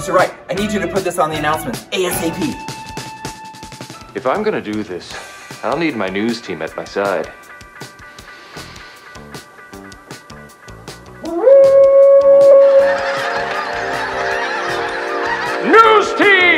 Mr. Wright, I need you to put this on the announcements ASAP. If I'm gonna do this, I'll need my news team at my side. News team!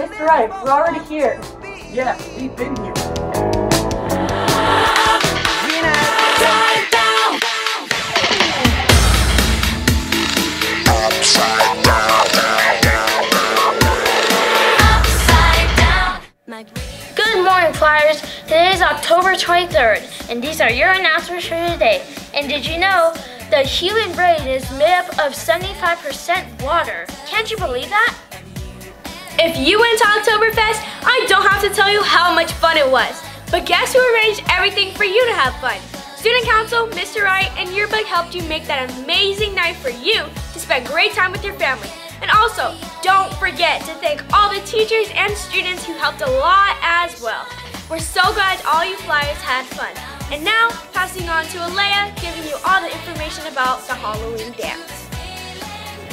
Mr. Wright, we're already here. Yeah, we've been here. Flyers. Today is October 23rd, and these are your announcements for today. And did you know the human brain is made up of 75% water? Can't you believe that? If you went to Oktoberfest, I don't have to tell you how much fun it was. But guess who arranged everything for you to have fun? Student Council, Mr. Wright, and Yearbook helped you make that amazing night for you to spend great time with your family. And also, don't forget to thank all the teachers and students who helped a lot as well. We're so glad all you Flyers had fun. And now, passing on to Alea, giving you all the information about the Halloween dance.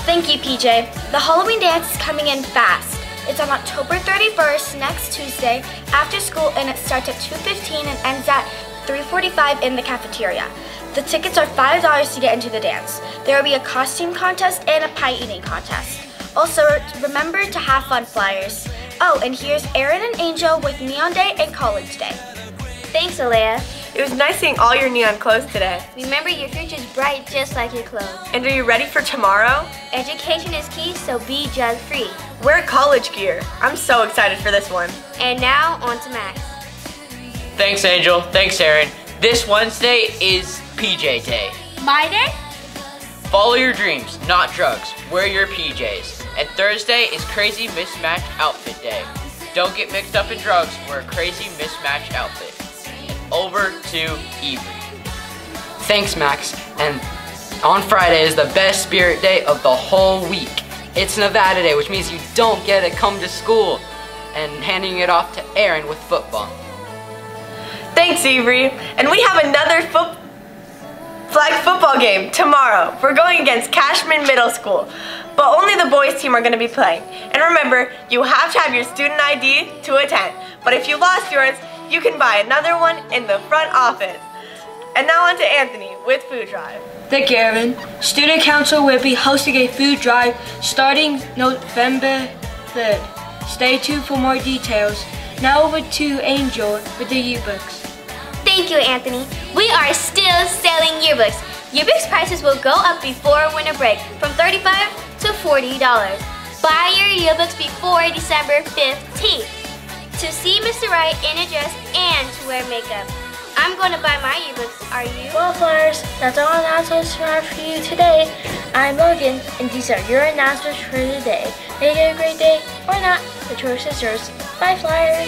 Thank you, PJ. The Halloween dance is coming in fast. It's on October 31st, next Tuesday, after school, and it starts at 2.15 and ends at 3.45 in the cafeteria. The tickets are $5 to get into the dance. There will be a costume contest and a pie eating contest. Also, remember to have fun, Flyers. Oh, and here's Aaron and Angel with Neon Day and College Day. Thanks, Alea. It was nice seeing all your neon clothes today. Remember, your future's bright just like your clothes. And are you ready for tomorrow? Education is key, so be drug-free. Wear college gear. I'm so excited for this one. And now, on to Max. Thanks, Angel. Thanks, Aaron. This Wednesday is PJ Day. My day? Follow your dreams, not drugs. Wear your PJs. And Thursday is Crazy Mismatched Outfit Day. Don't get mixed up in drugs. Wear a crazy mismatched outfit. And over to Avery. Thanks, Max. And on Friday is the best spirit day of the whole week. It's Nevada Day, which means you don't get to come to school. And handing it off to Aaron with football. Thanks, Avery. And we have another foot flag football game tomorrow. We're going against Cashman Middle School, but only the boys team are going to be playing. And remember, you have to have your student ID to attend. But if you lost yours, you can buy another one in the front office. And now on to Anthony with Food Drive. Thank you, Evan. Student Council will be hosting a food drive starting November 3rd. Stay tuned for more details. Now over to Angel with the yearbooks. Thank you, Anthony. We are still selling yearbooks. Yearbooks prices will go up before winter break from $35 to $40. Buy your yearbooks before December 15th. To see Mr. Wright in a dress and to wear makeup. I'm going to buy my yearbooks. Are you? Well, Flyers, that's all announcements have for you today. I'm Logan, and these are your announcements for today. Make it a great day or not. The choice is yours. Bye, Flyers.